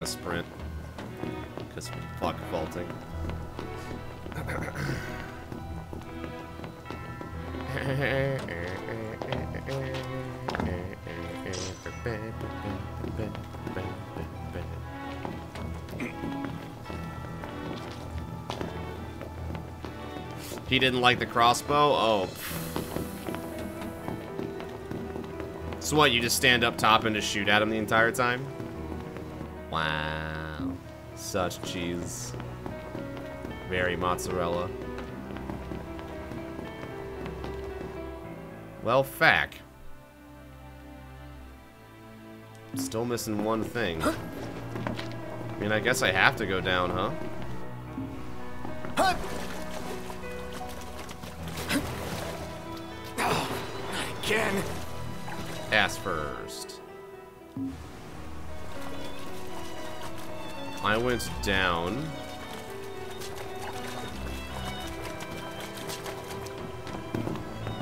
a sprint. Because fuck vaulting. He didn't like the crossbow? Oh. So what, you just stand up top and just shoot at him the entire time? Wow. Such cheese. Very mozzarella. Well, fack. Still missing one thing. I mean, I guess I have to go down, huh? Again. Ass first. I went down.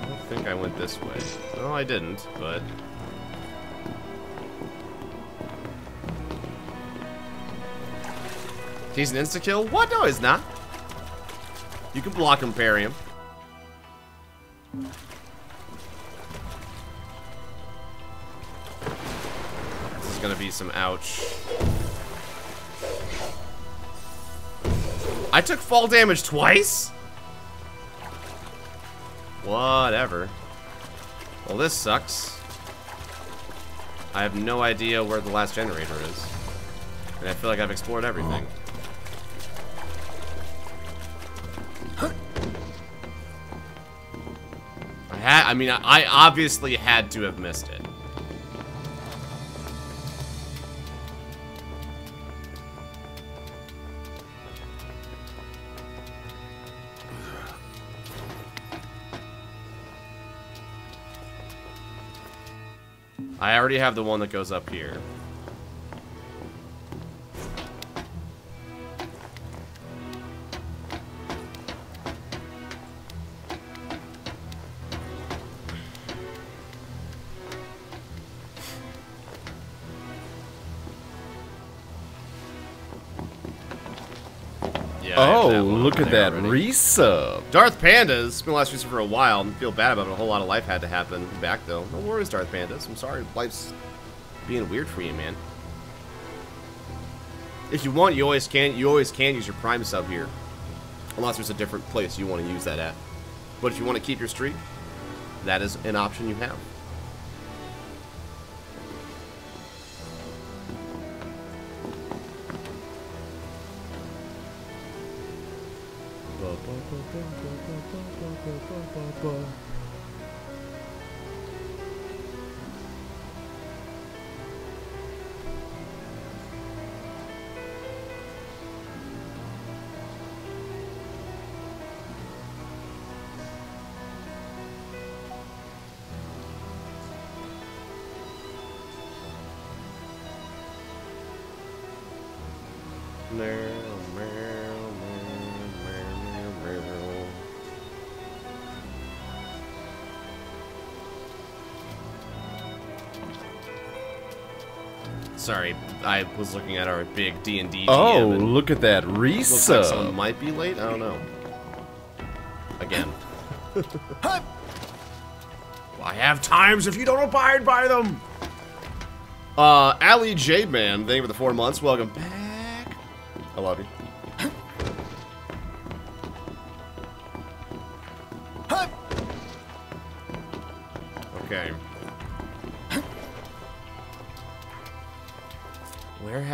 I think I went this way. No, I didn't, but... He's an insta-kill? What? No, he's not. You can block him, parry him. This is gonna be some ouch. I took fall damage twice? Whatever. Well, this sucks. I have no idea where the last generator is. And I feel like I've explored everything. I had, I mean, I, I obviously had to have missed it. I already have the one that goes up here. Oh, look at that already. resub. Darth Pandas. Been the last reason for a while. I feel bad about it. A whole lot of life had to happen back though. No worries, Darth Pandas. I'm sorry. Life's being weird for you, man. If you want, you always can. You always can use your Prime sub here, unless there's a different place you want to use that at. But if you want to keep your streak, that is an option you have. ba, ba, ba, ba. Sorry, I was looking at our big D and D. Oh, look at that looks like someone might be late. I don't know. Again. I have times if you don't abide by them. Uh, Ali Jade Man, thank you for the four months. Welcome back. I love you.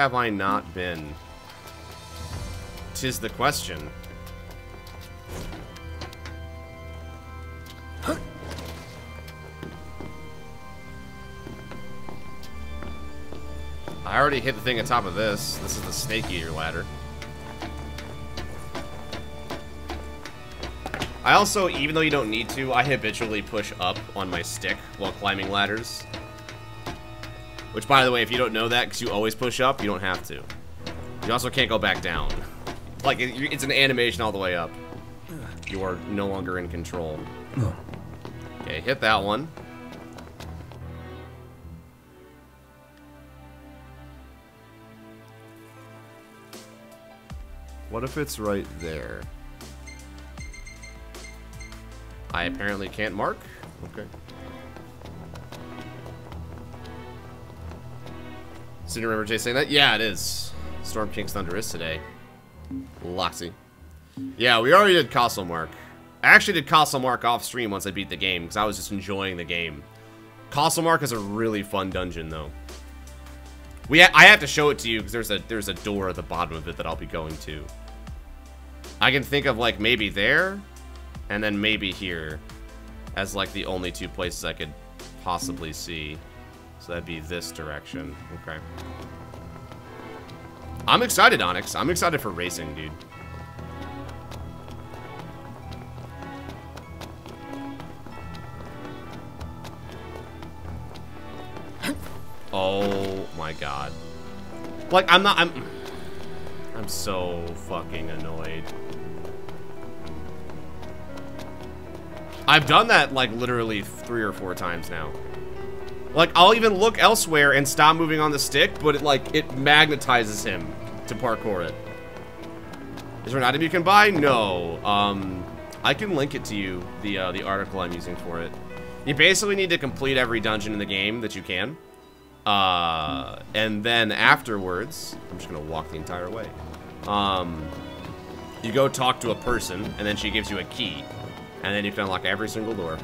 Have I not been? Tis the question. I already hit the thing on top of this. This is the snake eater ladder. I also, even though you don't need to, I habitually push up on my stick while climbing ladders. Which, by the way, if you don't know that, because you always push up, you don't have to. You also can't go back down. Like, it, it's an animation all the way up. You are no longer in control. Okay, hit that one. What if it's right there? I apparently can't mark? Okay. So you remember Jay saying that? Yeah, it is. Storm King's Thunder is today. Loxy. Yeah, we already did Costlemark. I actually did Costlemark off stream once I beat the game, because I was just enjoying the game. Costlemark is a really fun dungeon, though. We ha I have to show it to you, because there's a, there's a door at the bottom of it that I'll be going to. I can think of, like, maybe there, and then maybe here, as, like, the only two places I could possibly see. So that'd be this direction. Okay. I'm excited, Onyx. I'm excited for racing, dude. Oh my god. Like, I'm not, I'm... I'm so fucking annoyed. I've done that, like, literally three or four times now. Like, I'll even look elsewhere and stop moving on the stick, but it, like, it magnetizes him to parkour it. Is there an item you can buy? No. Um, I can link it to you, the, uh, the article I'm using for it. You basically need to complete every dungeon in the game that you can. Uh, and then afterwards, I'm just gonna walk the entire way. Um, you go talk to a person, and then she gives you a key. And then you can unlock every single door.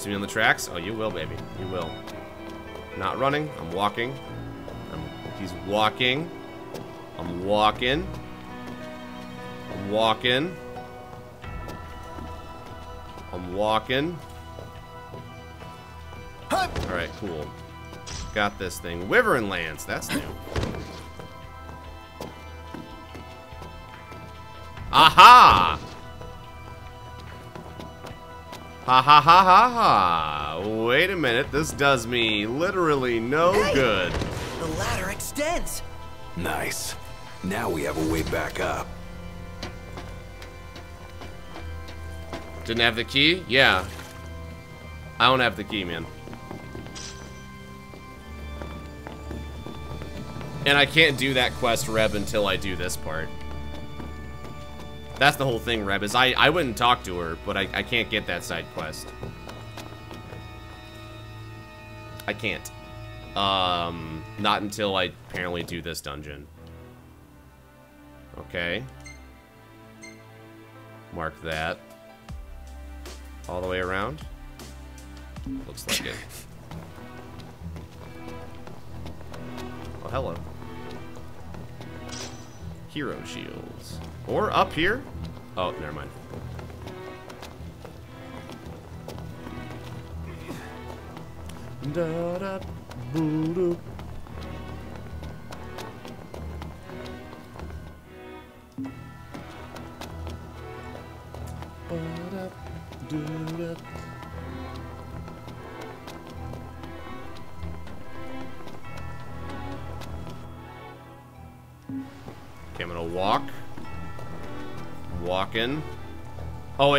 See me on the tracks? Oh, you will, baby. You will. Not running. I'm walking. I'm, he's walking. I'm walking. I'm walking. I'm walking. Alright, cool. Got this thing. Wyvern Lance. That's new. Aha! Ha ha ha ha ha! Wait a minute, this does me literally no Hey! good. The ladder extends. Nice. Now we have a way back up. Didn't have the key? Yeah. I don't have the key, man. And I can't do that quest, Reb, until I do this part. That's the whole thing, Reb, is I, I wouldn't talk to her, but I, I can't get that side quest. I can't. Um, not until I apparently do this dungeon. Okay. Mark that. All the way around? Looks like it. Oh, hello. Hero shields. Or up here? Oh, never mind. Da da boo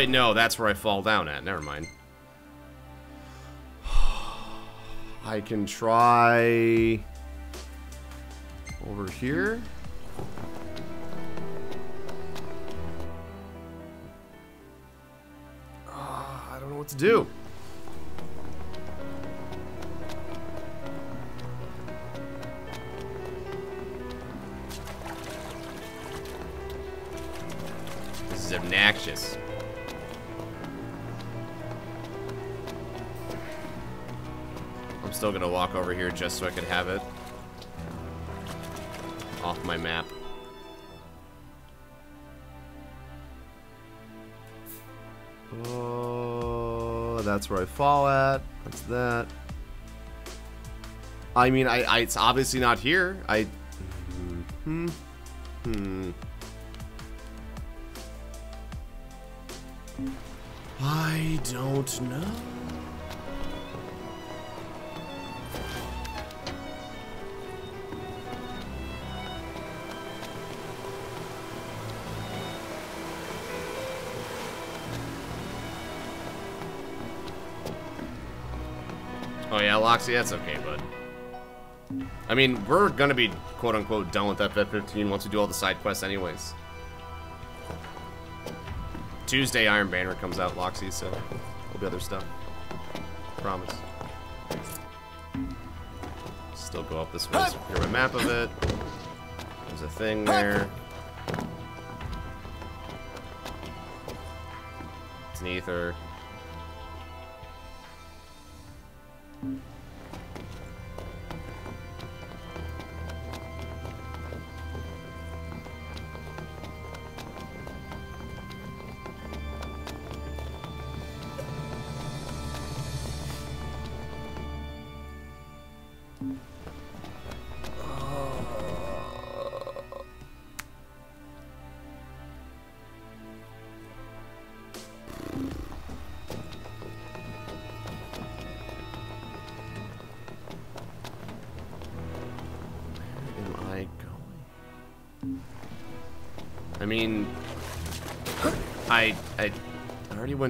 wait, no, that's where I fall down at. Never mind. I can try over here. Ah, I don't know what to do. Just so I could have it off my map. Oh, that's where I fall at. That's that. I mean, I, I it's obviously not here. I. Hmm. Hmm. I don't know. Loxy, that's okay, bud. I mean, we're gonna be quote-unquote done with FF15 once we do all the side quests anyways. Tuesday, Iron Banner comes out, Loxy, so there'll be other stuff. Promise. Still go up this way, so here's a map of it. There's a thing there. It's an ether.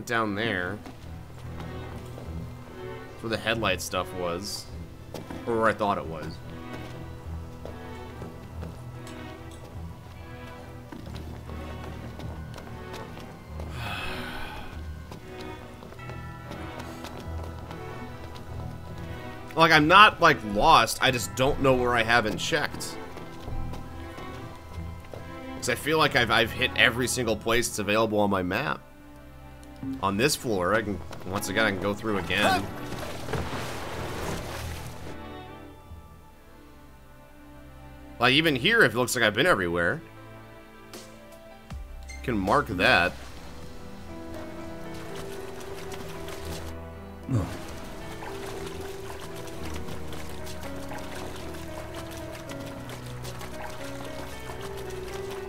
Went down there. That's where the headlight stuff was, or where I thought it was. Like, I'm not, like, lost. I just don't know where I haven't checked. Because I feel like I've, I've hit every single place that's available on my map. On this floor, I can, once again, I can go through again. Like, even here, if it looks like I've been everywhere. Can mark that. Hmm.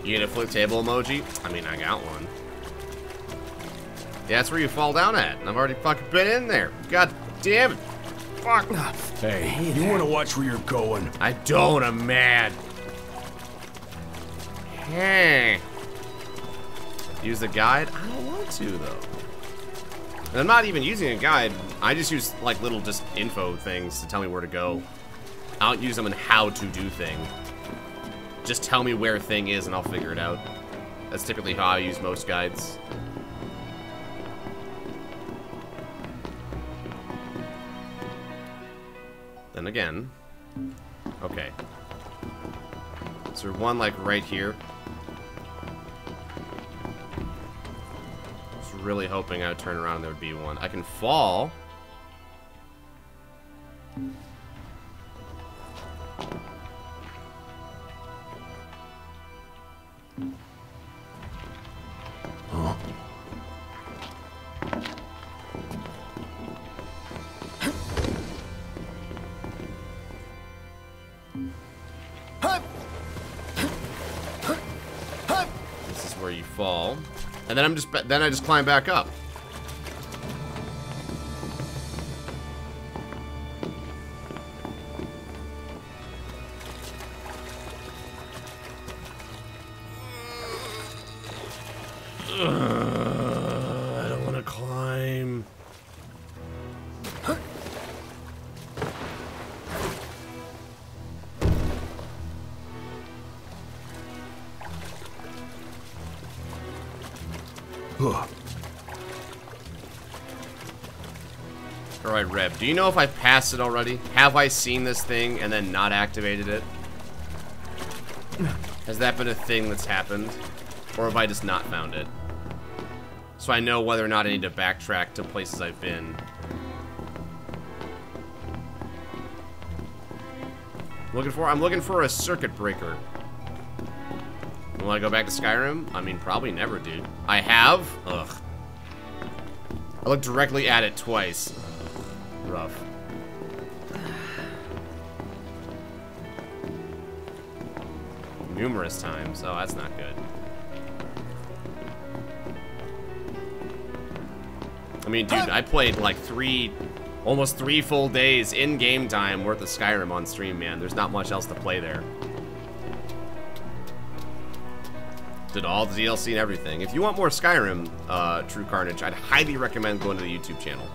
You get a flip table emoji? I mean, I got one. Yeah, that's where you fall down at. And I've already fucking been in there. God damn it. Fuck. Hey, you want to watch where you're going? I don't, I'm mad. Hey. Use the guide? I don't want to, though. And I'm not even using a guide. I just use, like, little just info things to tell me where to go. I don't use them in how to do thing. Just tell me where thing is and I'll figure it out. That's typically how I use most guides. Then again, okay. Is there one like right here? I was really hoping I would turn around and there would be one. I can fall. This fall. And then I'm just then I just climb back up. Do you know if I passed it already? Have I seen this thing and then not activated it? Has that been a thing that's happened? Or have I just not found it? So I know whether or not I need to backtrack to places I've been. Looking for? I'm looking for a circuit breaker. Will I go back to Skyrim? I mean, probably never, dude. I have? Ugh. I looked directly at it twice. Numerous times. Oh, that's not good. I mean, dude, I played like three, almost three full days in game time worth of Skyrim on stream, man. There's not much else to play there. Did all the DLC and everything. If you want more Skyrim, uh, True Carnage, I'd highly recommend going to the YouTube channel.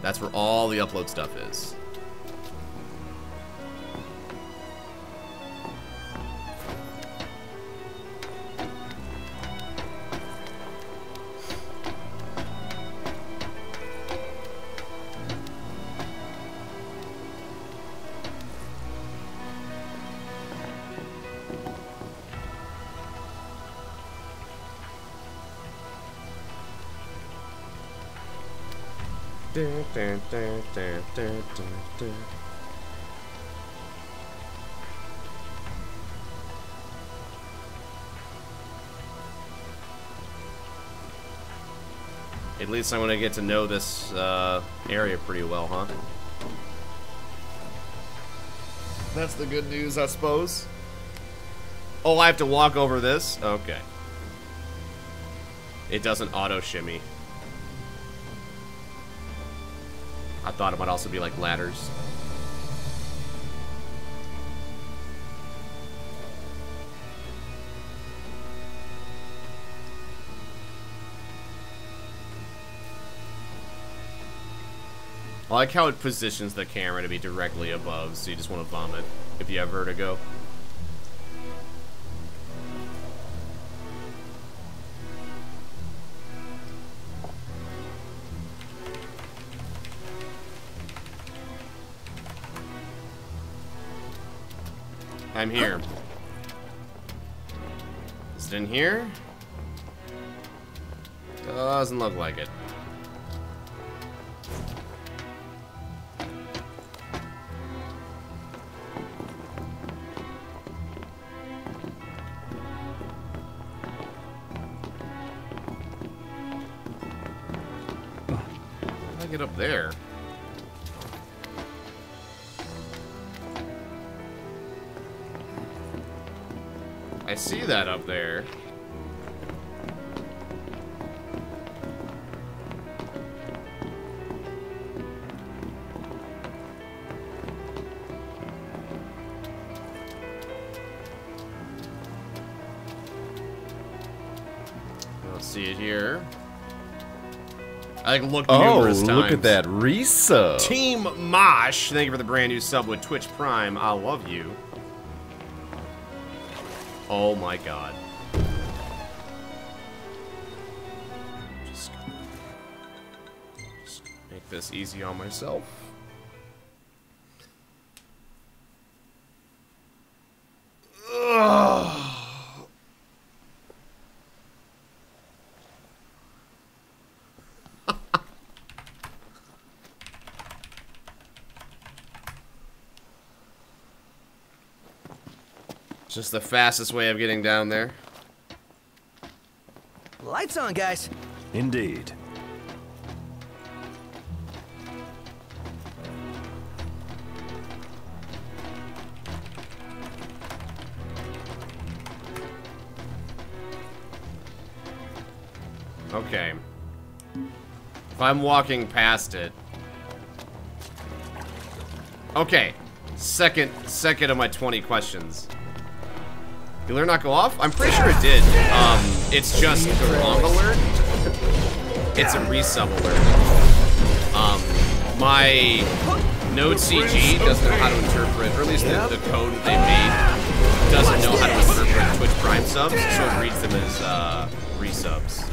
That's where all the upload stuff is. At least I'm gonna get to know this uh, area pretty well, huh? That's the good news, I suppose. Oh, I have to walk over this? Okay. It doesn't auto shimmy. I thought it might also be like ladders. I like how it positions the camera to be directly above, so you just want to vomit if you have vertigo. I'm here. Is it in here? Oh, doesn't look like it. Get up there? That up there. See it here. I looked Oh, numerous times. look at that resub. Team Mosh, thank you for the brand new sub with Twitch Prime. I love you. Oh my god. Just gonna, just gonna make this easy on myself. Just the fastest way of getting down there. Lights on, guys. Indeed. Okay. If I'm walking past it. Okay. Second second of my 20 questions. Did alert not go off? I'm pretty sure it did. Um, it's just the wrong alert. It's a resub alert. Um, my NodeCG doesn't know how to interpret, or at least the, the code they made doesn't know how to interpret Twitch Prime subs, so it reads them as uh, resubs.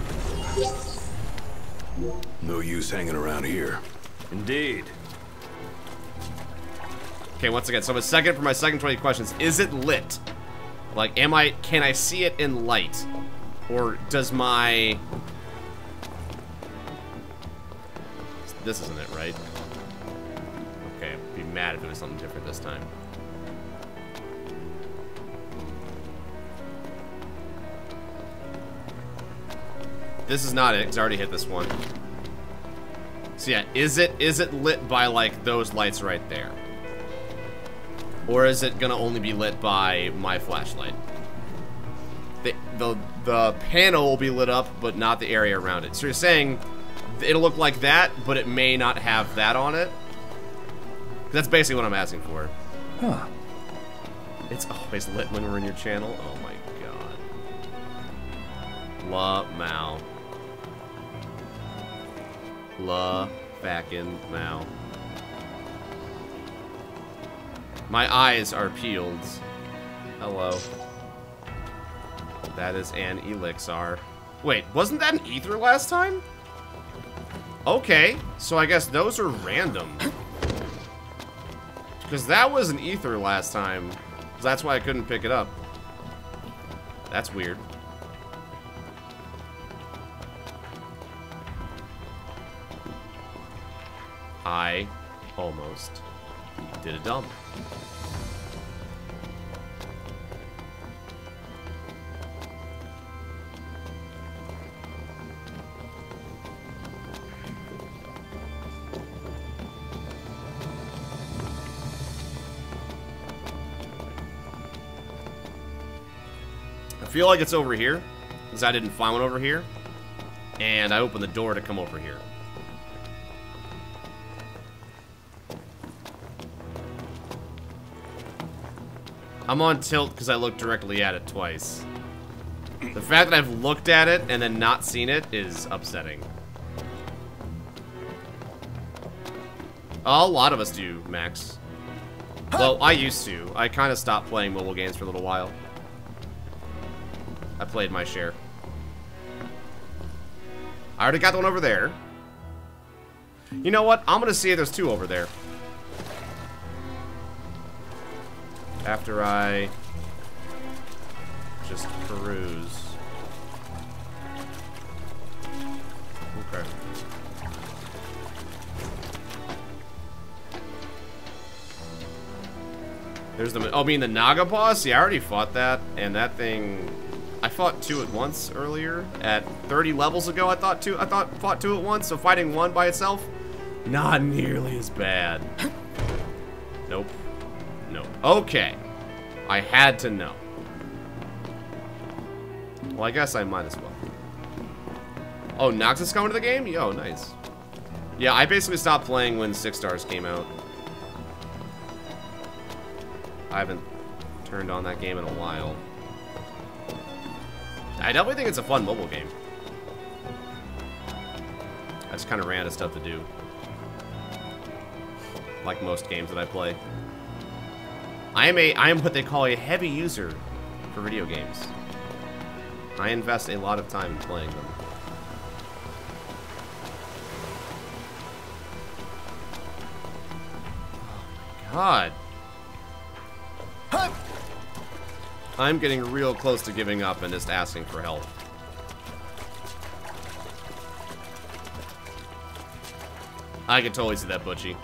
No use hanging around here. Indeed. Okay, once again, so my second for my second 20 questions, is it lit? Like, am I, can I see it in light? Or does my... This isn't it, right? Okay, I'd be mad if it was something different this time. This is not it, because I already hit this one. So yeah, is it is it lit by, like, those lights right there? Or is it gonna only be lit by my flashlight? The, the, the panel will be lit up, but not the area around it. So you're saying it'll look like that, but it may not have that on it? That's basically what I'm asking for. Huh. It's always lit when we're in your channel. Oh my god. La Mao. La fucking Mao. My eyes are peeled. Hello. That is an elixir. Wait, wasn't that an ether last time? Okay, so I guess those are random. Because that was an ether last time. That's why I couldn't pick it up. That's weird. I almost did a dumb. I feel like it's over here, because I didn't find one over here. And I opened the door to come over here. I'm on tilt because I looked directly at it twice. The fact that I've looked at it and then not seen it is upsetting. A lot of us do, Max. Well, I used to. I kind of stopped playing mobile games for a little while. I played my share. I already got the one over there. You know what? I'm gonna see if there's two over there. After I just peruse. Okay. There's the, oh, I mean the Naga boss? Yeah, I already fought that, and that thing, I fought two at once earlier. At 30 levels ago, I thought two, I thought fought two at once, so fighting one by itself, not nearly as bad. Nope. Nope. Okay. I had to know. Well, I guess I might as well. Oh, Nox is coming to the game? Yo, nice. Yeah, I basically stopped playing when Six Stars came out. I haven't turned on that game in a while. I definitely think it's a fun mobile game. I just kind of ran out of stuff to do. Like most games that I play. I am a I am what they call a heavy user for video games. I invest a lot of time in playing them. Oh my god. I'm getting real close to giving up and just asking for help. I can totally see that, Butchie.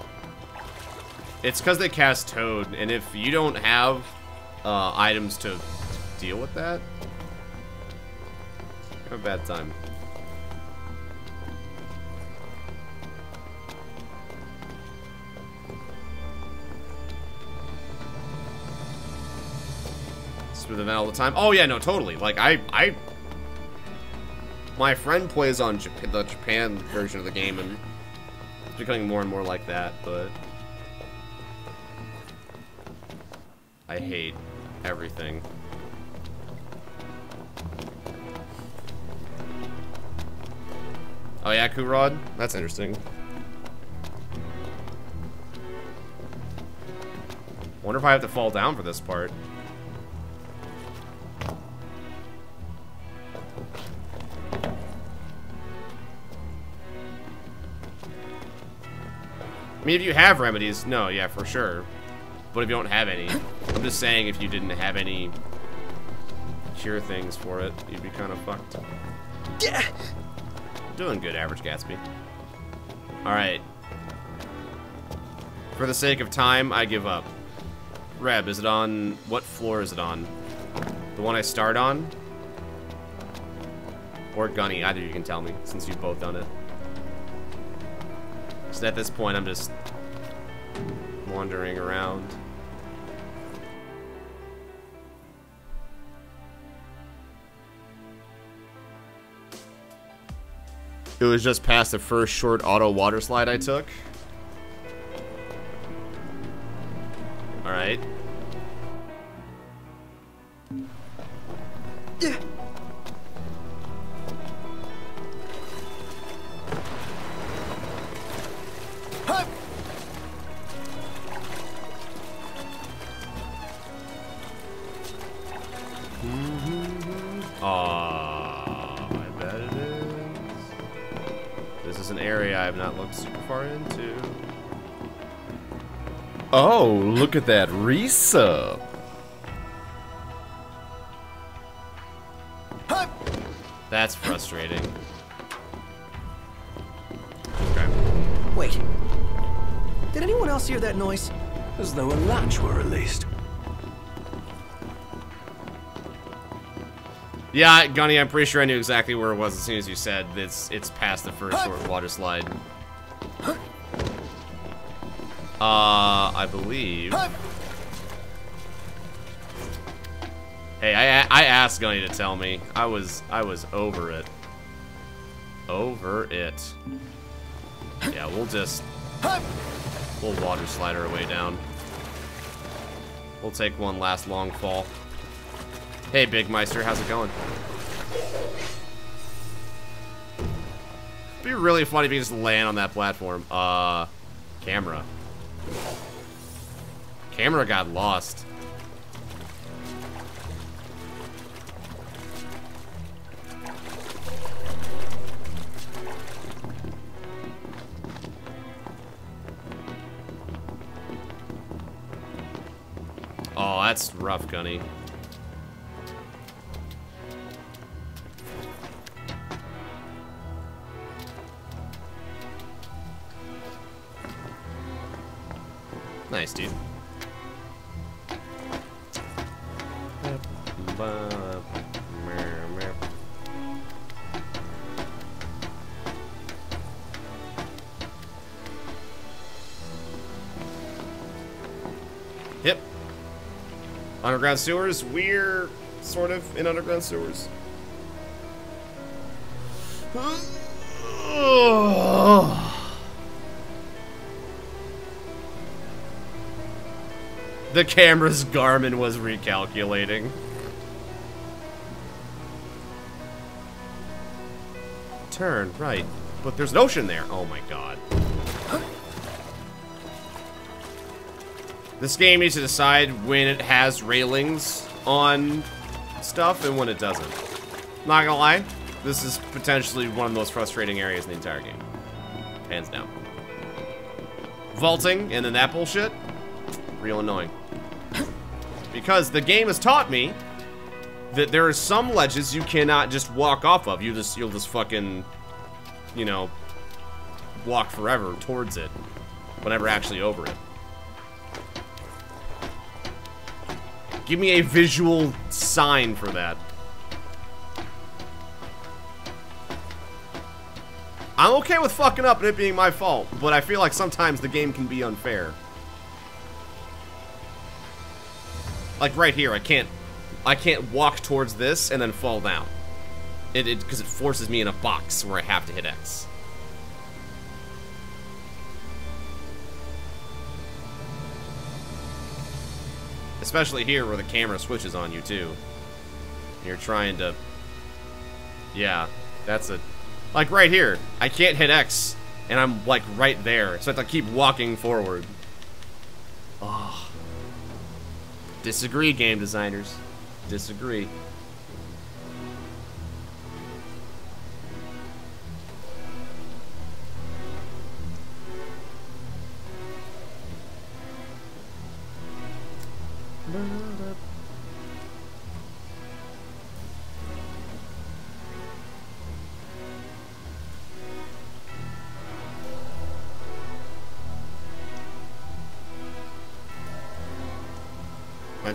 It's because they cast Toad, and if you don't have uh, items to deal with that, you have a bad time. Through the all the time. Oh yeah, no, totally. Like I, I, my friend plays on Jap the Japan version of the game, and it's becoming more and more like that. But I hate everything. Oh yeah, Kurod? That's interesting. Wonder if I have to fall down for this part. I mean, if you have remedies, no, yeah, for sure. But if you don't have any, I'm just saying if you didn't have any cure things for it, you'd be kind of fucked. Yeah. Doing good, average Gatsby. Alright. For the sake of time, I give up. Reb, is it on... What floor is it on? The one I start on? Or Gunny, either you can tell me, since you've both done it. So at this point, I'm just wandering around. It was just past the first short auto water slide I took. Alright. Oh, look at that resub. That's frustrating. Okay. Wait. Did anyone else hear that noise? As though a latch were released. Yeah, Gunny, I'm pretty sure I knew exactly where it was as soon as you said it's it's past the first short water slide. Uh, I believe. Hey, I I asked Gunny to tell me. I was I was over it. Over it. Yeah, we'll just we'll water slide our way down. We'll take one last long fall. Hey, Big Meister, how's it going? It'd be really funny if you just land on that platform. Uh, camera. Camera got lost. Oh, that's rough, Gunny. Yep. Underground sewers, we're sort of in underground sewers. The camera's Garmin was recalculating. Turn, right. But there's an ocean there. Oh my god. This game needs to decide when it has railings on stuff and when it doesn't. Not gonna lie, this is potentially one of the most frustrating areas in the entire game. Hands down. Vaulting and then that bullshit, real annoying. Because the game has taught me that there are some ledges you cannot just walk off of. You just you'll just fucking you know walk forever towards it. But never actually over it. Give me a visual sign for that. I'm okay with fucking up and it being my fault, but I feel like sometimes the game can be unfair. Like right here, I can't I can't walk towards this and then fall down. It because it, it forces me in a box where I have to hit X. Especially here where the camera switches on you too. You're trying to Yeah, that's a like right here. I can't hit X and I'm like right there. So I have to keep walking forward. Oh. Disagree, game designers. Disagree.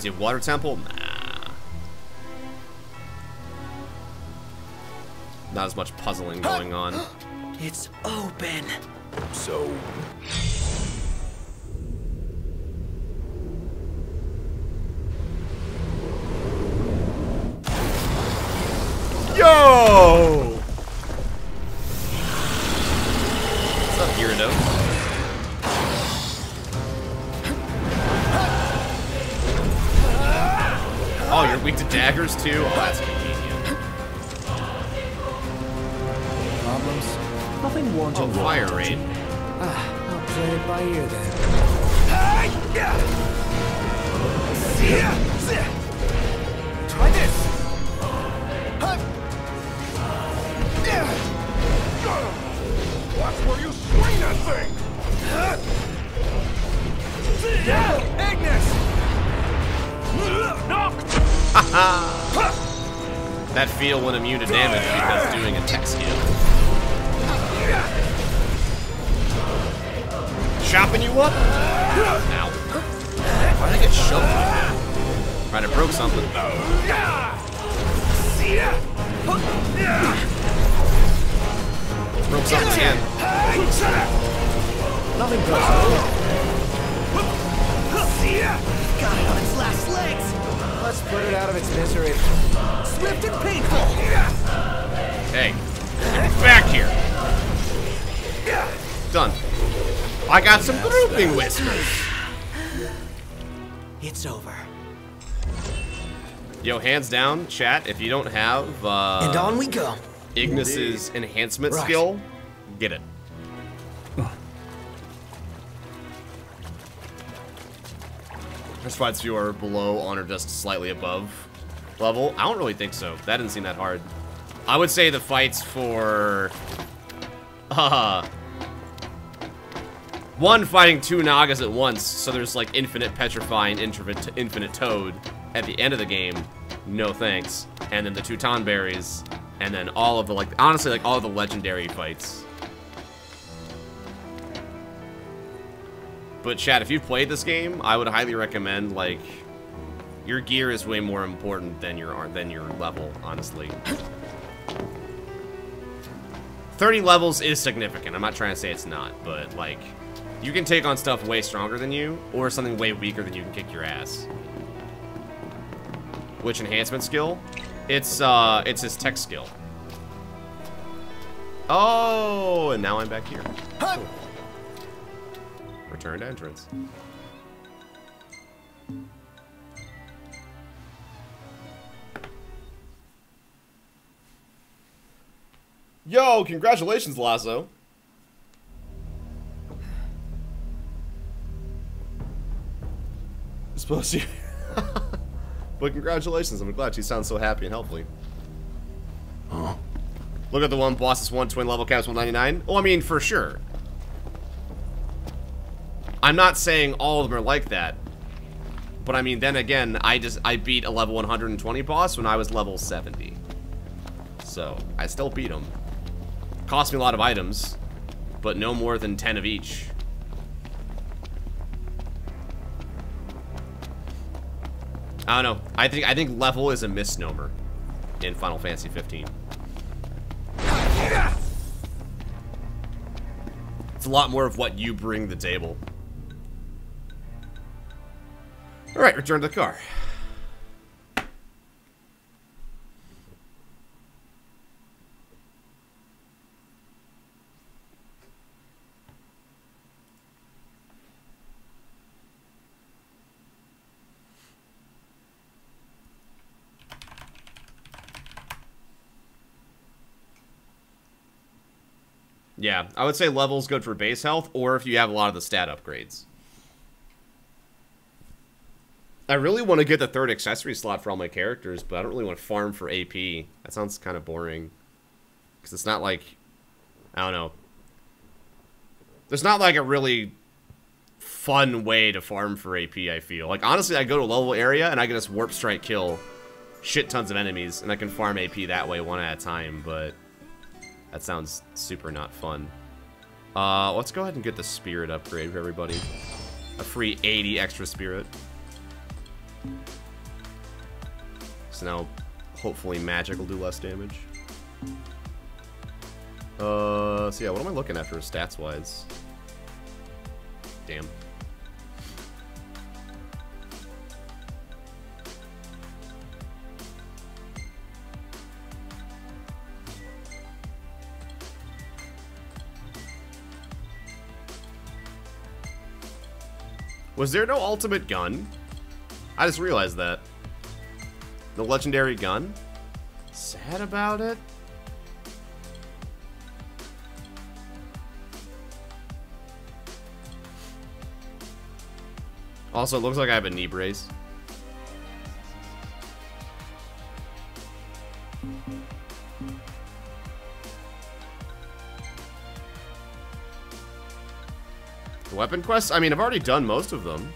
Reminds you of Water Temple? Nah. Not as much puzzling going on. It's open. So, Again. Nothing personal. Got it on its last legs. Let's put it out of its misery. Swift and painful. Hey, get back here. Done. I got some grouping whispers. It's over. Yo, hands down, chat. If you don't have uh, and on we go. Ignis's enhancement Right. skill, get it. This fights you are below on or just slightly above level. I don't really think so. That didn't seem that hard. I would say the fights for uh one fighting two Nagas at once, so there's like infinite petrifying, infinite, infinite toad at the end of the game. No thanks. And then the two Tonberries, and then all of the like honestly like all the legendary fights. But Chad, if you've played this game, I would highly recommend like your gear is way more important than your than your level, honestly. 30 levels is significant. I'm not trying to say it's not, but like you can take on stuff way stronger than you or something way weaker than you can kick your ass. Which enhancement skill? It's uh it's his tech skill. Oh, and now I'm back here. Cool. Return to entrance. Yo, congratulations, Lazo. Suppose you. but congratulations, I'm glad you sound so happy and healthy. Huh? Look at the one bosses one twin level caps 199. Oh, I mean, for sure. I'm not saying all of them are like that. But I mean, then again, I just I beat a level 120 boss when I was level 70. So, I still beat him. Cost me a lot of items, but no more than 10 of each. I don't know. I think I think level is a misnomer in Final Fantasy 15. It's a lot more of what you bring the table. Alright, return to the car. Yeah, I would say level's good for base health, or if you have a lot of the stat upgrades. I really want to get the third accessory slot for all my characters, but I don't really want to farm for AP. That sounds kind of boring. Because it's not like... I don't know. There's not like a really fun way to farm for AP, I feel. Like, honestly, I go to a level area, and I can just warp strike kill shit tons of enemies, and I can farm AP that way one at a time, but... That sounds super not fun. Uh, let's go ahead and get the spirit upgrade for everybody. A free 80 extra spirit. So now, hopefully magic will do less damage. Uh, so yeah, what am I looking for stats-wise? Damn. Was there no ultimate gun? I just realized that. The legendary gun? Sad about it? Also, it looks like I have a knee brace. The weapon quests? I mean, I've already done most of them.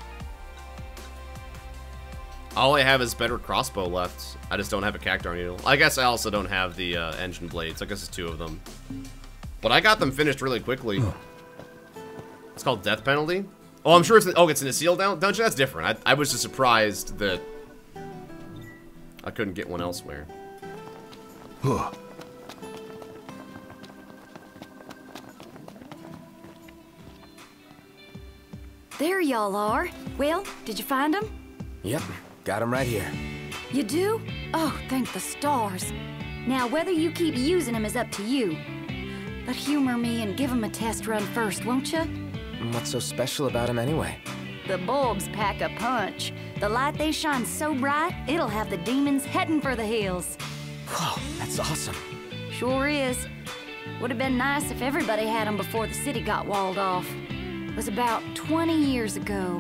All I have is better crossbow left. I just don't have a Cactuar needle. I guess I also don't have the uh, engine blades. I guess it's two of them. But I got them finished really quickly. It's called Death Penalty. Oh, I'm sure it's oh, it's in a seal down dungeon. That's different. I, I was just surprised that I couldn't get one elsewhere. Huh. There y'all are. Well, did you find them? Yep, got him right here. You do? Oh, thank the stars. Now, whether you keep using them is up to you. But humor me and give them a test run first, won't you? What's so special about him anyway? The bulbs pack a punch. The light they shine so bright, it'll have the demons heading for the hills. Whoa, that's awesome. Sure is. Would have been nice if everybody had them before the city got walled off. It was about 20 years ago.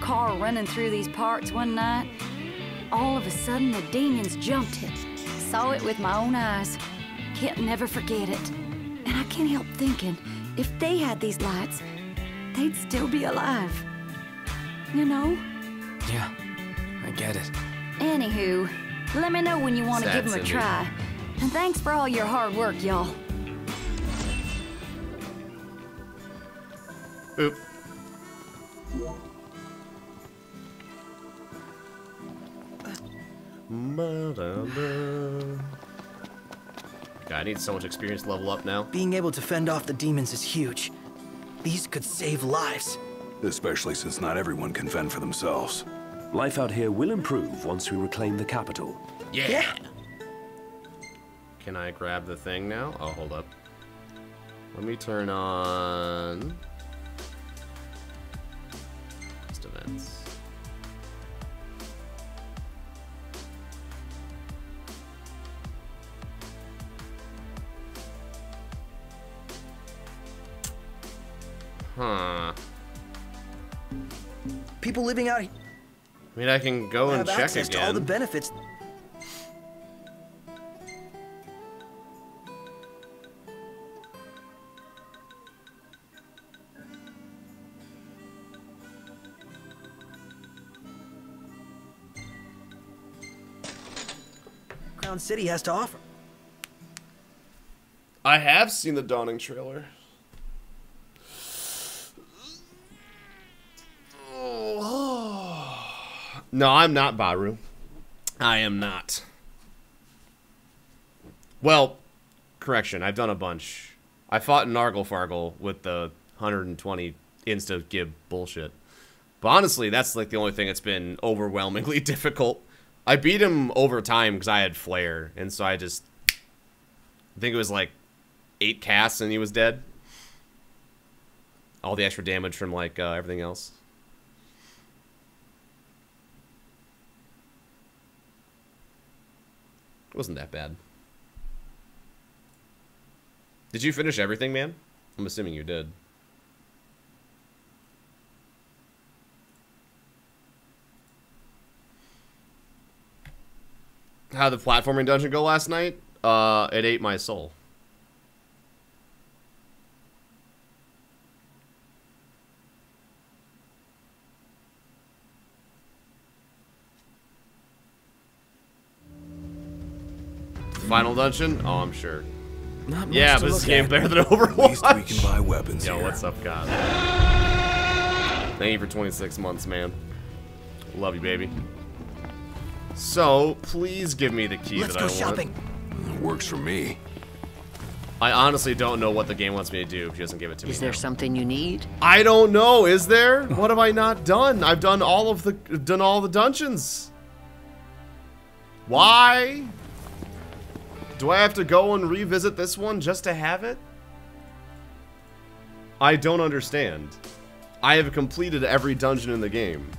Car running through these parts one night. All of a sudden, the demons jumped it. Saw it with my own eyes. Can't never forget it. And I can't help thinking, if they had these lights, they'd still be alive. You know? Yeah, I get it. Anywho, let me know when you want to Sad give them a try. And thanks for all your hard work, y'all. Oop. God, I need so much experience to level up now. Being able to fend off the demons is huge. These could save lives. Especially since not everyone can fend for themselves. Life out here will improve once we reclaim the capital. Yeah. Yeah. Can I grab the thing now? Oh, hold up. Let me turn on... Just events. Huh. People living out here I mean, I can go and check access to all the benefits. Crown City has to offer. I have seen the Dawning trailer. No, I'm not Baru. I am not. Well, correction, I've done a bunch. I fought Nargle Fargle with the 120 insta gib bullshit. But honestly, that's like the only thing that's been overwhelmingly difficult. I beat him over time because I had flare, and so I just I think it was like eight casts and he was dead. All the extra damage from like uh, everything else. It wasn't that bad. Did you finish everything, man? I'm assuming you did. How the platforming dungeon go last night? Uh, it ate my soul. Final dungeon? Oh, I'm sure. Not much Yeah, but this game at. better than At least we Overwatch. can buy weapons Yo, here. what's up, God? Thank you for 26 months, man. Love you, baby. So, please give me the key Let's that go I want. shopping. Works for me. I honestly don't know what the game wants me to do if she doesn't give it to me. Is there now. something you need? I don't know. Is there? What have I not done? I've done all of the done all the dungeons. Why? Do I have to go and revisit this one just to have it? I don't understand. I have completed every dungeon in the game.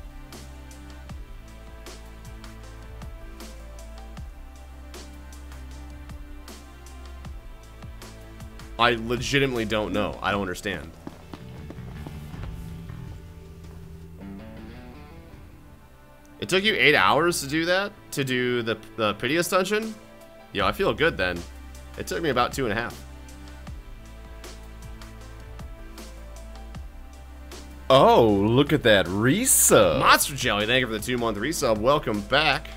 I legitimately don't know. I don't understand. It took you eight hours to do that? To do the, the Pitioss dungeon? Yo, I feel good then. It took me about two and a half. Oh, look at that resub. Monster Jelly, thank you for the two month resub. Welcome back.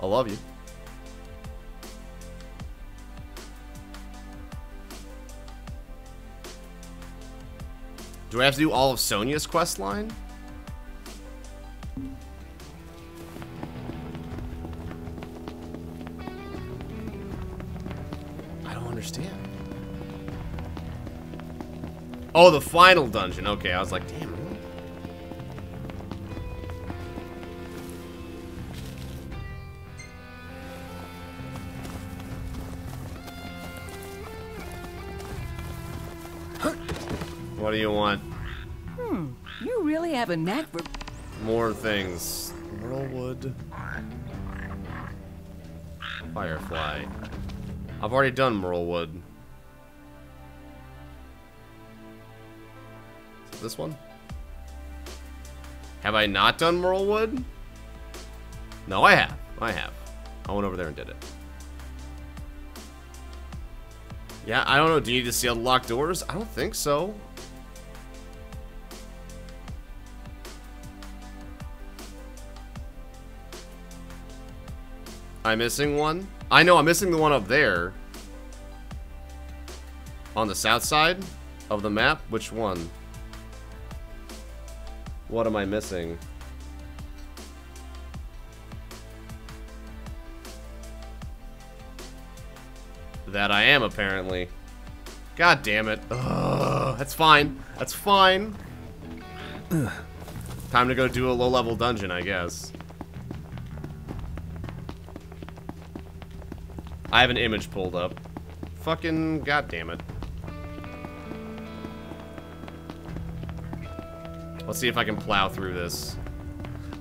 I love you. Do I have to do all of Sania's quest line? Oh, the final dungeon. Okay, I was like, damn. really? What do you want? Hmm, You really have a knack for. More things. Whirlwood. Firefly. I've already done Myrlwood. This one? Have I not done Myrlwood? No, I have. I have. I went over there and did it. Yeah, I don't know. Do you need to see unlocked doors? I don't think so. I'm missing one? I know, I'm missing the one up there. On the south side of the map? Which one? What am I missing? That I am, apparently. God damn it. Ugh, that's fine. That's fine. Time to go do a low-level dungeon, I guess. I have an image pulled up. Fucking goddamn it. Let's see if I can plow through this.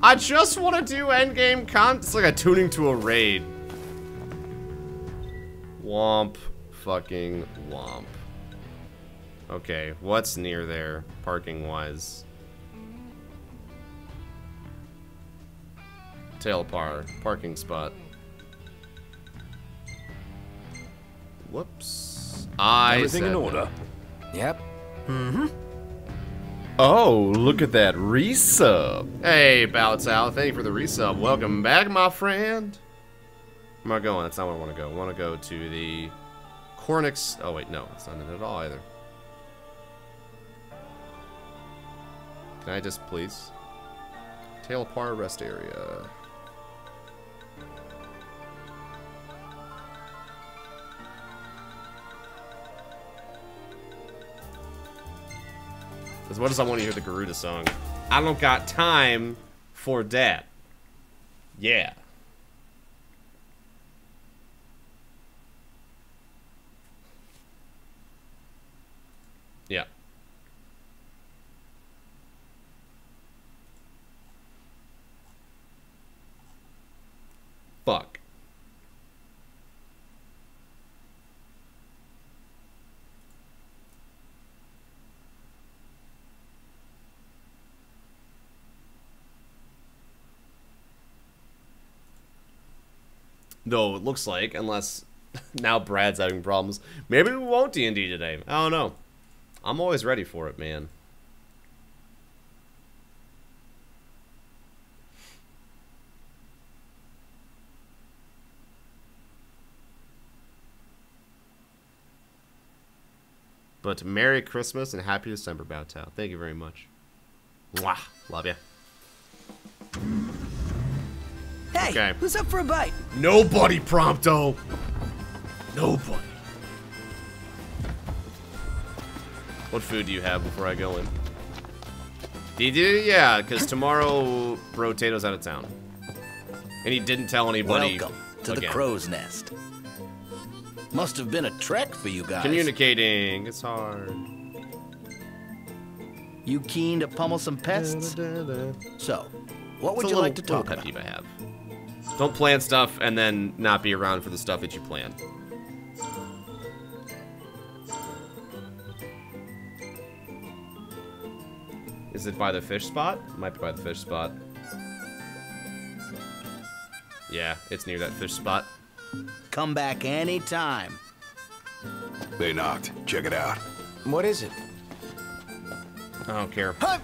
I just want to do endgame con- It's like a tuning to a raid. Womp. Fucking womp. Okay, what's near there, parking-wise? Taelpar, parking spot. Whoops. I Everything said in no. order? Yep. Mm-hmm. Oh, look at that resub. Hey, Bow Tao, thank you for the resub. Welcome back, my friend. Where am I going? That's not where I want to go. I want to go to the Coernix. Oh, wait, no. It's not it at all either. Can I just please? Tail Taelpar rest area. As much as I want to hear the Garuda song, I don't got time for that. Yeah. Yeah. Fuck. Though it looks like, unless now Brad's having problems, maybe we won't D&D today. I don't know. I'm always ready for it, man. But Merry Christmas and Happy December, Bow Tao. Thank you very much. Mwah. Love ya. Hey, Okay. who's up for a bite? Nobody, Prompto. Nobody. What food do you have before I go in? Did you? Yeah, because tomorrow Rotato's out of town. And he didn't tell anybody. Welcome to the crow's nest. Must have been a trek for you guys. Communicating. It's hard. You keen to pummel some pests? So, what would It's you like to little- talk little about? pet peeve I have. Don't plan stuff and then not be around for the stuff that you plan. Is it by the fish spot? Might be by the fish spot. Yeah, it's near that fish spot. Come back anytime. They knocked. Check it out. What is it? I don't care. Huh?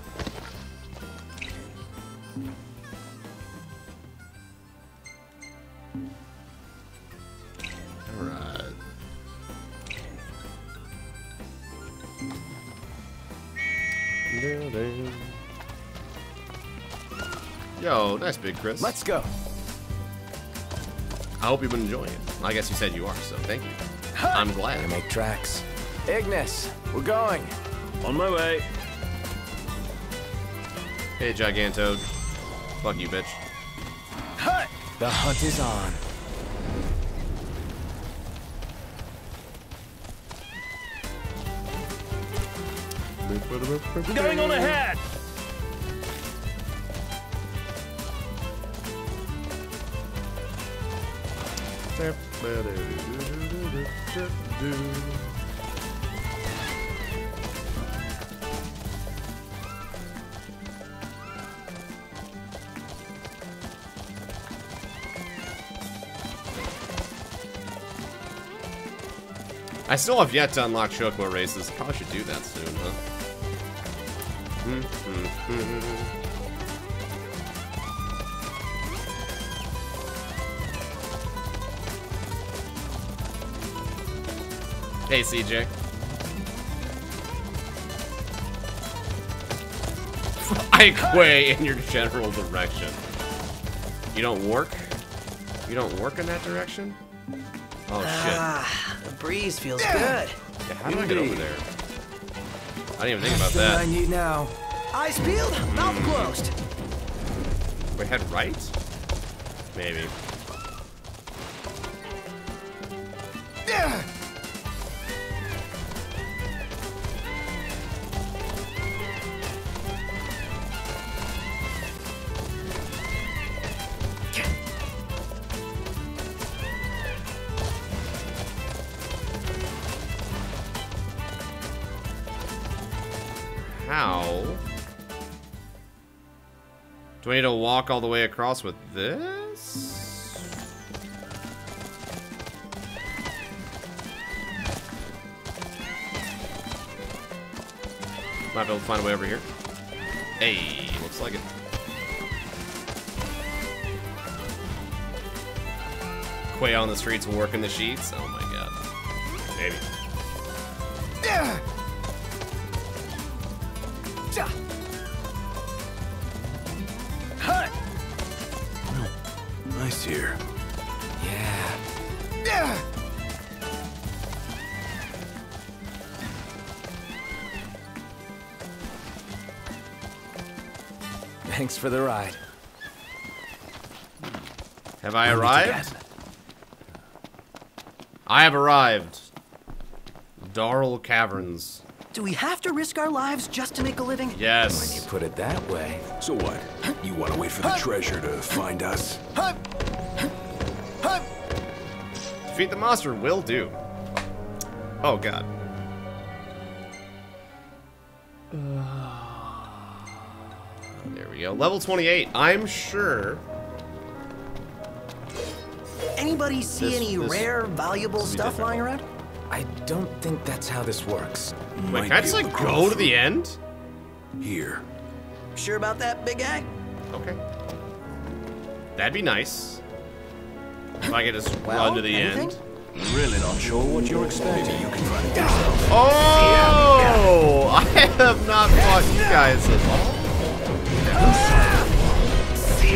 Yo, nice big Chris. Let's go. I hope you've been enjoying it. I guess you said you are, so thank you. I'm Gonna glad. make tracks. Ignis, we're going. On my way. Hey, Gigantode. Fuck you, bitch. The hunt is on. Going on ahead! I still have yet to unlock Shoko races. Probably should do that soon, huh? Hmm, hmm, hmm, Hey, CJ. I way in your general direction. You don't work? You don't work in that direction? Oh shit. Ah, the breeze feels good. Yeah, how do I get over there? I didn't even think about What I need now. Eyes peeled, mouth closed. Wait, head right? Maybe. Walk all the way across with this? Might be able to find a way over here. Hey, looks like it. Quay on the streets working the sheets? Oh my god. Maybe. Nice here. Yeah. Thanks for the ride. Have I arrived? I have arrived. Daurell Caverns. Do we have to risk our lives just to make a living? Yes. When you put it that way. So what? You want to wait for the treasure to find us? Defeat the monster will do. Oh god. There we go. Level 28. I'm sure. Anybody see This- any this- rare, valuable this will be stuff different. lying around? I don't think that's how this works. Wait, Might can I be just like to crawl go to the end? Here. Sure about that, big guy? Okay. That'd be nice. If I could just Well, run to the anything? end. Really not sure what you're expecting. You can find it yourself. Oh! I have not fought you guys at all.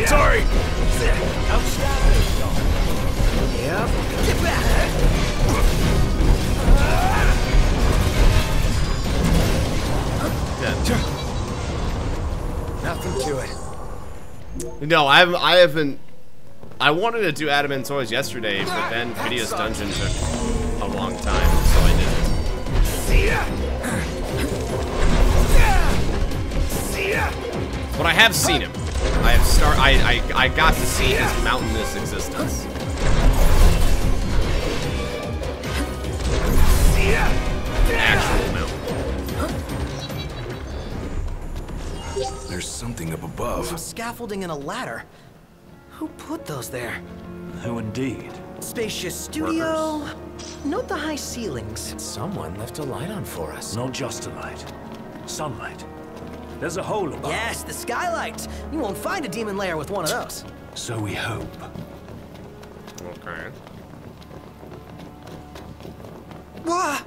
Sorry! Yep. Get back! Yeah. Nothing to it. No, I haven't. I haven't. I wanted to do Adamantoise yesterday, but then Phineas Dungeon took a long time, so I didn't. But I have seen him. I have start. I I I got to see his mountainous existence. Actual mountain. There's something up above. Some scaffolding and a ladder. Who put those there? Who indeed? Spacious studio. Note the high ceilings. Someone left a light on for us. Not just a light. Sunlight. There's a hole above. Yes, the skylight. You won't find a demon lair with one of those. So we hope. Okay. Wah!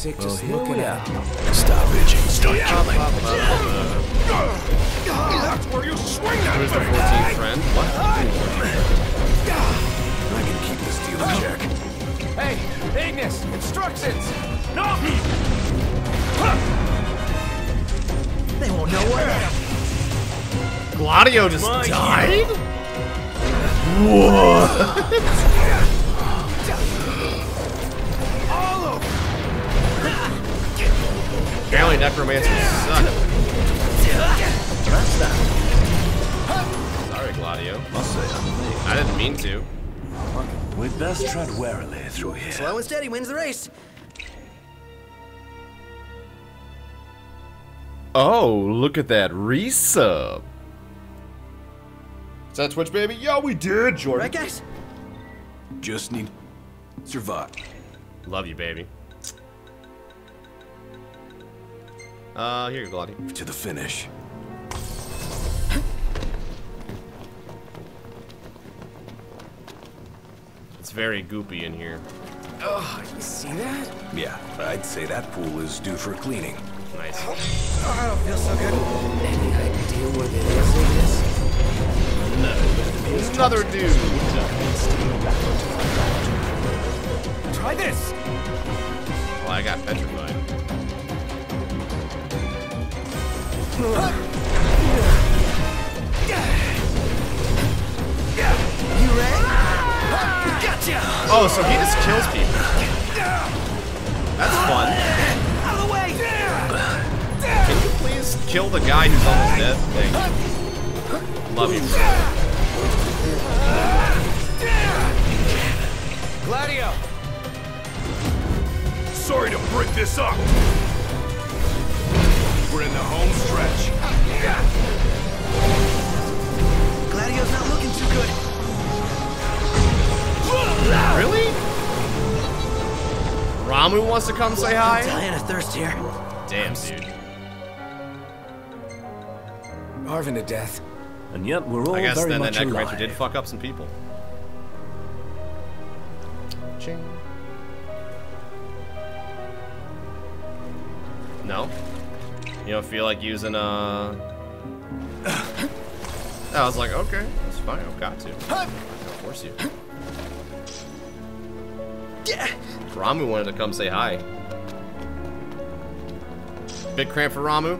Sick Well, just here looking we at are. it. Stop itching. Start killing. That's where you swing that Who's the 14th friend? What? I can keep this deal in check. Hey, Ignis, instructions! No! They won't know what. Gladio just died? Whoa! Apparently necromancers suck. Sorry, Gladio. Must say, I'm amazed. I didn't mean to. We'd best tread warily through here. Slow and steady wins the race. Oh, look at that resub. Is that Twitch, baby? Yeah, we did, Jordan. Right, guys? Just need survive. Love you, baby. Uh, here you go, Gladio. To the finish. It's very goopy in here. Oh, you see that? Yeah, I'd say that pool is due for cleaning. Nice. Oh, I don't feel so good. Any idea what it is, Ignis? Another dude. Try this! Well, I got petrified. You ready? Gotcha! Oh, so he just kills people. That's fun. Out of the way! Can you please kill the guy who's almost dead? Thank you. Love you, bro. Gladio! Sorry to break this up. We're in the home stretch. Gladio's not looking too good. Really? Ramuh wants to come say hi? Dying of thirst here. Damn, dude. Arvin to death. And yet we're all I guess very then that much necromancer alive. did fuck up some people. Ching. You don't feel like using uh I was like, okay, it's fine, I've got to. I'll force you. Yeah. Ramuh wanted to come say hi. Big cramp for Ramuh.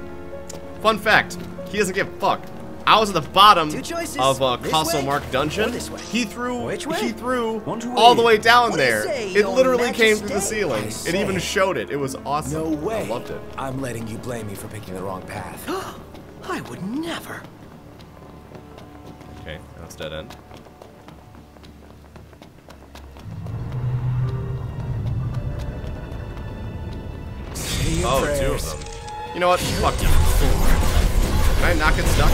Fun fact, he doesn't give a fuck. I was at the bottom of uh, This Castle way Mark dungeon. this way? He threw Which way? he threw all the way down What there. say, it literally came through the Majesty? ceiling. I It even showed it. It was awesome. No way. I loved it. I'm letting you blame me for picking the wrong path. I would never. Okay, that's dead end. Say your Oh, two of them. You know what? Fuck you. Can I not get stuck?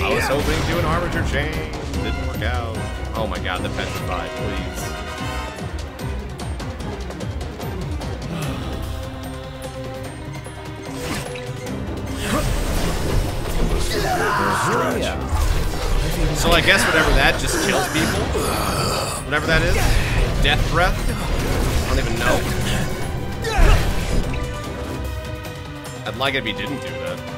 I was hoping to do an armature chain. Didn't work out. Oh my god, the petrified, please. So I guess whatever that just kills people. Whatever that is. Death breath. I don't even know. I'd like it if he didn't do that.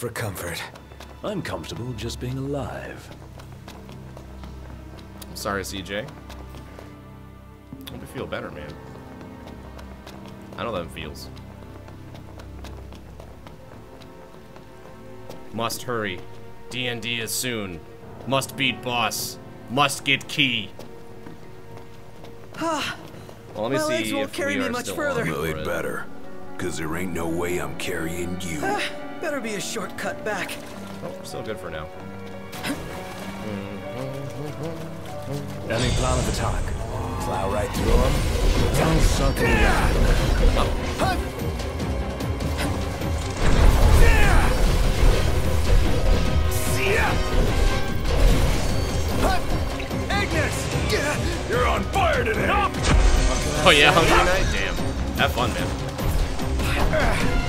For comfort. I'm comfortable just being alive. I'm sorry, CJ. Hope you feel better, man. I know that feels. Must hurry. D&D is soon. Must beat boss. Must get key. well, let me My see legs won't if carry we me are much still further. on Well, for better. Because there ain't no way I'm carrying you. Better be a shortcut back. Oh, still good for now. Any plan of attack? Plow right through them. Don't suck it in. You're on fire today! Oh yeah, Hungry Night? Damn. Have fun, man.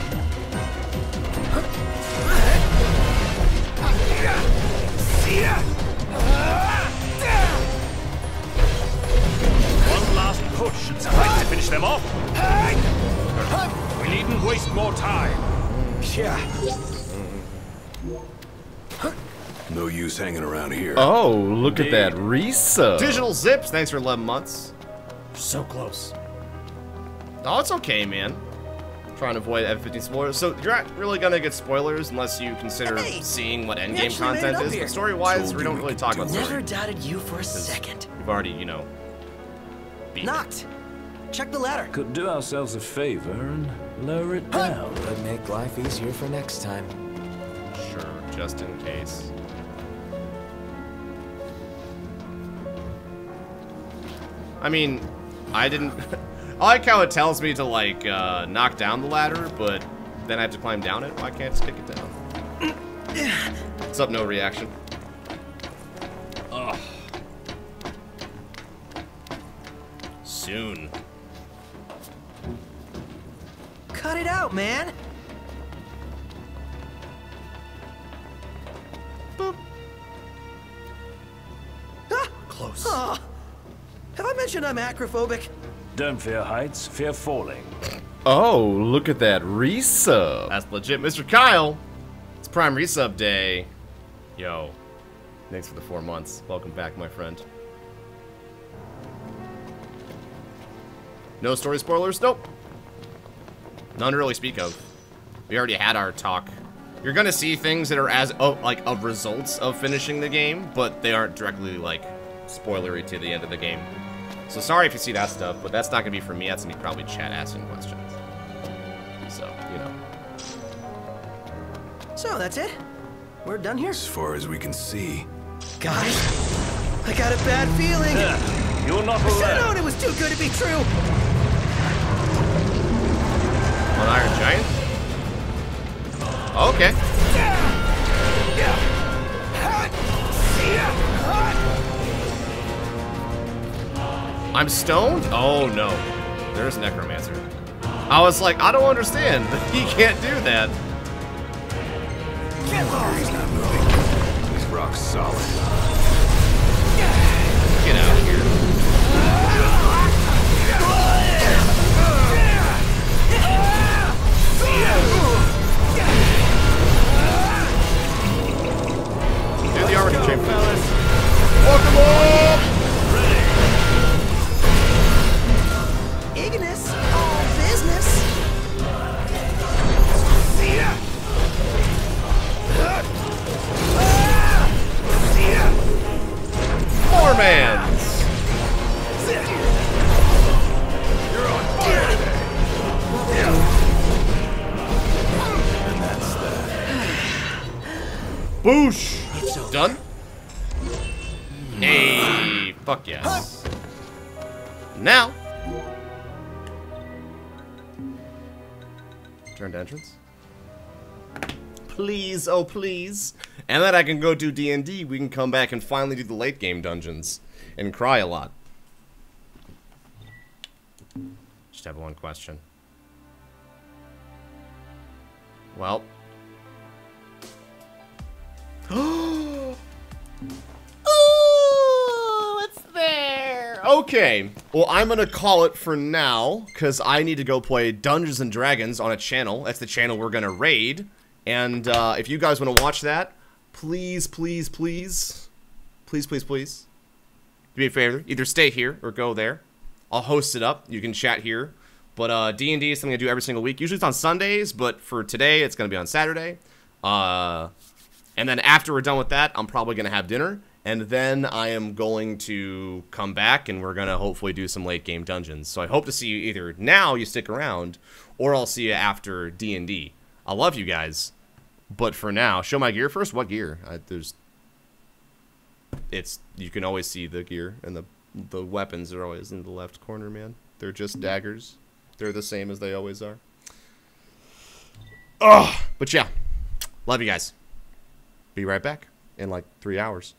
One last push and suffice to finish them off. We needn't waste more time. Yeah. No use hanging around here. Oh, look at that resub. Digital Zips, thanks for 11 months. So close. Oh, it's okay, man. Trying to avoid F-15 spoilers. So you're not really gonna get spoilers unless you consider Hey, seeing what endgame actually made it content is. here. But story-wise, we don't really talk do about it. Never story. doubted you for a second. You've already, you know, beat me. Knocked. Check the ladder. Could do ourselves a favor and lower it down. Would make life easier for next time. Sure, just in case. I mean, I didn't. I like how it tells me to like uh, knock down the ladder, but then I have to climb down it. Why can't I just kick it down? What's up? No reaction. Ugh. Soon. Cut it out, man. Ah! Close. Aw. Have I mentioned I'm acrophobic? Don't fear heights, fear falling. Oh, look at that resub. That's legit, Mr. Kyle. It's Prime Resub Day. Yo, thanks for the four months. Welcome back, my friend. No story spoilers? Nope. None to really speak of. We already had our talk. You're gonna see things that are as oh, like of results of finishing the game, but they aren't directly like spoilery to the end of the game. So sorry if you see that stuff, but that's not gonna be for me. That's gonna be probably chat asking questions. So you know. So that's it? We're done here? As far as we can see. Guys, I got a bad feeling. You're not I should have alone. known it was too good to be true. An Iron Giant? Okay. I'm stoned? Oh no. There's Necromancer. I was like, I don't understand. He can't do that. He's not moving. He's rock solid. Get out of here. Do the armor chamber. Welcome up! Ignis, Now. Turn to entrance. Please, oh please. And then I can go do D&D. We can come back and finally do the late game dungeons. And cry a lot. Just have one question. Well. oh, it's there. Okay. Well, I'm gonna call it for now because I need to go play Dungeons and Dragons on a channel. That's the channel we're gonna raid. And uh, if you guys want to watch that, please, please, please, please, please, please, do me a favor. Either stay here or go there. I'll host it up. You can chat here. But uh, D&D is something I do every single week. Usually it's on Sundays, but for today, it's to be on Saturday. Uh, And then after we're done with that, I'm probably to have dinner. And then I am going to come back and we're going to hopefully do some late game dungeons. So I hope to see you either now, you stick around, or I'll see you after D&D. I love you guys. But for now, show my gear first. What gear? I, there's, it's you can always see the gear and the the weapons are always in the left corner, man. They're just daggers. They're the same as they always are. Ugh. But yeah, love you guys. Be right back in like three hours.